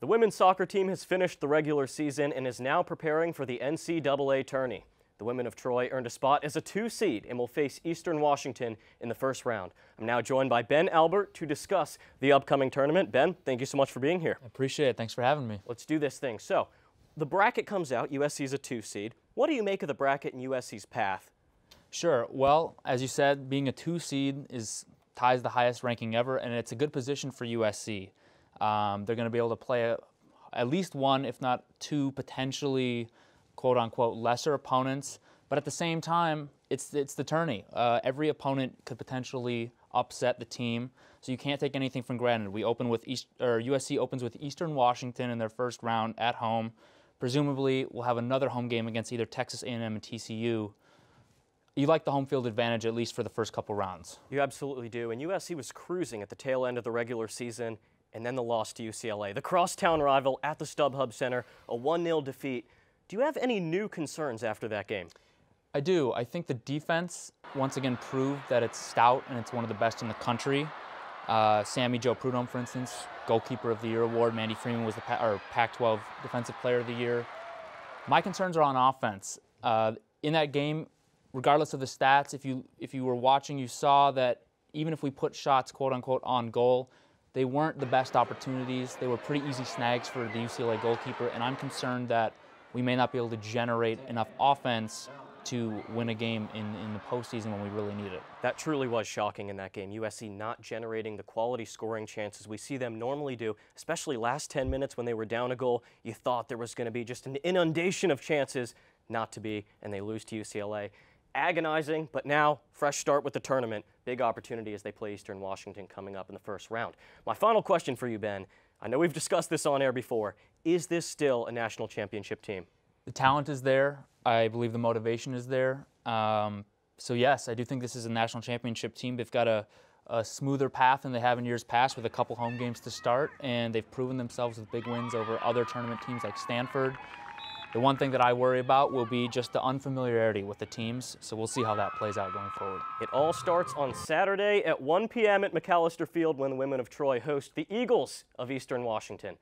The women's soccer team has finished the regular season and is now preparing for the NCAA tourney. The women of Troy earned a spot as a two seed and will face Eastern Washington in the first round. I'm now joined by Ben Albert to discuss the upcoming tournament. Ben, thank you so much for being here. I appreciate it. Thanks for having me. Let's do this thing. So, the bracket comes out. USC is a two seed. What do you make of the bracket and USC's path? Sure. Well, as you said, being a two seed is ties the highest ranking ever, and it's a good position for USC. Um, they're going to be able to play at least one, if not two, potentially quote unquote lesser opponents. But at the same time, it's it's the tourney. Uh, every opponent could potentially upset the team, so you can't take anything for granted. We open with East, or USC opens with Eastern Washington in their first round at home. Presumably, we'll have another home game against either Texas A&M and TCU. You like the home field advantage at least for the first couple rounds. You absolutely do. And USC was cruising at the tail end of the regular season and then the loss to UCLA. The crosstown rival at the StubHub Center, a 1 0 defeat. Do you have any new concerns after that game? I do. I think the defense once again proved that it's stout and it's one of the best in the country. Uh, Sammy Jo Prudhomme, for instance, goalkeeper of the year award. Mandy Freeman was the Pac-12 Defensive Player of the Year. My concerns are on offense. Uh, in that game, regardless of the stats, if you if you were watching, you saw that even if we put shots quote unquote on goal, they weren't the best opportunities. They were pretty easy snags for the UCLA goalkeeper, and I'm concerned that we may not be able to generate enough offense to win a game in, in the postseason when we really need it. That truly was shocking in that game. USC not generating the quality scoring chances we see them normally do, especially last 10 minutes when they were down a goal. You thought there was going to be just an inundation of chances, not to be, and they lose to UCLA agonizing, but now fresh start with the tournament. Big opportunity as they play Eastern Washington coming up in the first round. My final question for you, Ben. I know we've discussed this on air before. Is this still a national championship team? The talent is there. I believe the motivation is there. Um, so yes, I do think this is a national championship team. They've got a, a smoother path than they have in years past with a couple home games to start, and they've proven themselves with big wins over other tournament teams like Stanford the one thing that I worry about will be just the unfamiliarity with the teams, so we'll see how that plays out going forward. It all starts on Saturday at 1 p.m. at McAlister Field when the women of Troy host the Eagles of Eastern Washington.